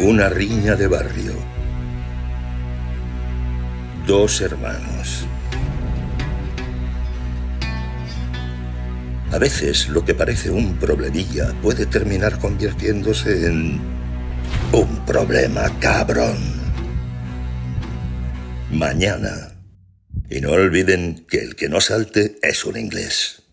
Una riña de barrio. Dos hermanos. A veces lo que parece un problemilla puede terminar convirtiéndose en un problema cabrón. Mañana. Y no olviden que el que no salte es un inglés.